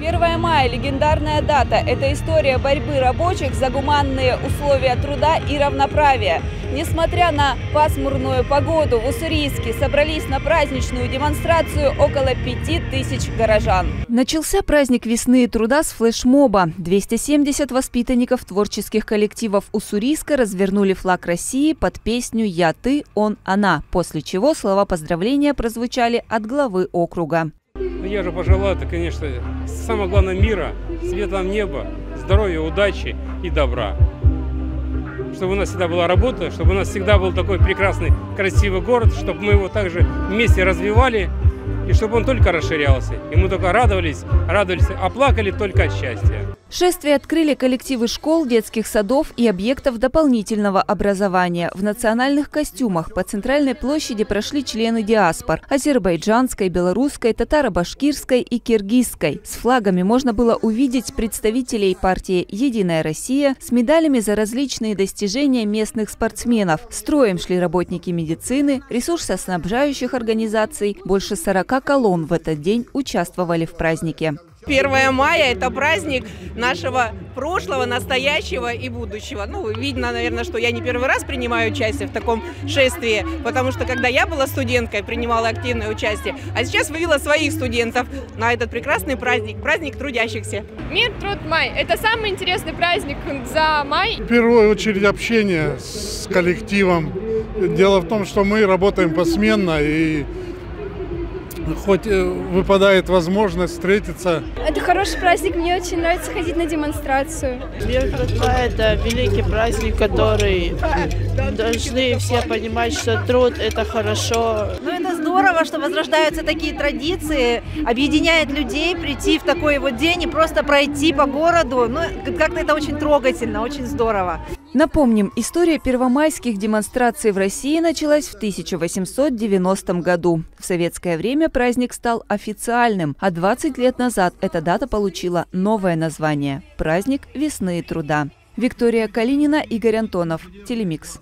1 мая – легендарная дата. Это история борьбы рабочих за гуманные условия труда и равноправия. Несмотря на пасмурную погоду, в Уссурийске собрались на праздничную демонстрацию около пяти тысяч горожан. Начался праздник весны и труда с флешмоба. 270 воспитанников творческих коллективов Уссурийска развернули флаг России под песню «Я, ты, он, она», после чего слова поздравления прозвучали от главы округа. Ну, я же пожелаю, это, конечно, самое главное мира, светлого неба, здоровья, удачи и добра. Чтобы у нас всегда была работа, чтобы у нас всегда был такой прекрасный, красивый город, чтобы мы его также вместе развивали, и чтобы он только расширялся. И мы только радовались, радовались, а плакали только от счастья. Шествие открыли коллективы школ, детских садов и объектов дополнительного образования. В национальных костюмах по центральной площади прошли члены диаспор – азербайджанской, белорусской, татаро-башкирской и киргизской. С флагами можно было увидеть представителей партии «Единая Россия» с медалями за различные достижения местных спортсменов. Строем шли работники медицины, ресурсоснабжающих организаций. Больше 40 колонн в этот день участвовали в празднике. 1 мая – это праздник нашего прошлого, настоящего и будущего. Ну, видно, наверное, что я не первый раз принимаю участие в таком шествии, потому что, когда я была студенткой, принимала активное участие, а сейчас вывела своих студентов на этот прекрасный праздник, праздник трудящихся. Мир, труд, май – это самый интересный праздник за май. В первую очередь общение с коллективом. Дело в том, что мы работаем посменно и хоть э, выпадает возможность встретиться. Это хороший праздник, мне очень нравится ходить на демонстрацию. Труда – это великий праздник, который должны все понимать, что труд – это хорошо. Ну, это здорово, что возрождаются такие традиции, объединяет людей прийти в такой вот день и просто пройти по городу. Ну, как-то это очень трогательно, очень здорово. Напомним, история первомайских демонстраций в России началась в 1890 году. В советское время праздник стал официальным, а 20 лет назад эта дата получила новое название – праздник весны и труда. Виктория Калинина, Игорь Антонов, Телемикс.